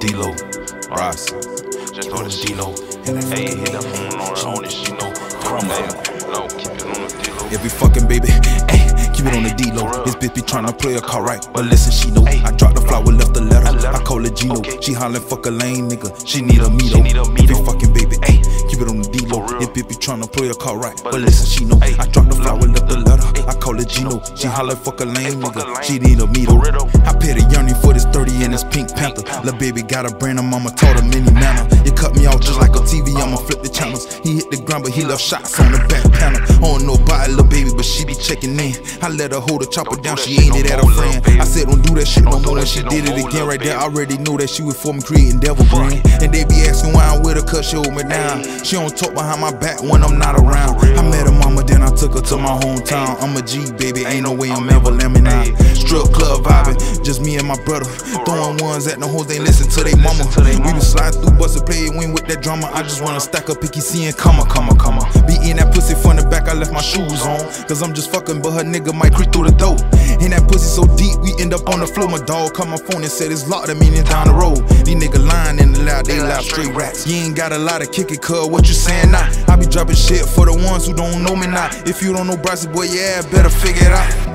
D-Lo. Ross. Just on the D-Lo. Hey, hit that phone on the on it, she know. Hey, no, keep it on the D-Lo. Every fucking baby, ayy, keep it on the D low. This bitch be tryna play a car right, but listen, she know. I dropped She hollering, fuck a lame nigga. She need a Mito. need a Every Mito. fucking baby, ayy, keep it on the D low. This bitch be tryna play a car right, but listen, she know. I drop the flower, left the letter. I call it Gino. She hollering, fuck a a nigga. She need a. For. I paid a yearning for this 30 and this Pink Panther. Lil' baby got a brain, her mama taught her many manner. You cut me off just like a TV, I'ma flip the channels. He hit the ground, but he left shots on the back panel. I don't know checking in. I let her hold the chopper down, she ain't it at a friend. I said, don't do that shit no more. And she did it again right there. I already knew that she was for me creating devil brain. And they be asking why I'm with her, cause she hold me down. She don't talk behind my back when I'm not around. I met her mama, then I took her to my hometown. I'm a G, baby, ain't no way I'm ever lemming out. Strip club vibing, just me and my brother. Throwing ones at the hoes, they listen to they mama. We been slide through, a play, win with that drama. I just wanna stack up picky C and comma, comma, comma. Be in that pussy from the back, I left my shoes on. Cause I'm just fucking, but her nigga might creep through the door. And that pussy so deep, we end up on the floor. My dog called my phone and said it's locked, that mean it's down the road. These niggas lying in the loud, they loud straight racks. You ain't got a lot of kick it, cuz what you saying now? I be dropping shit for the ones who don't know me now. If you don't know Bryce, boy, yeah, better figure it out.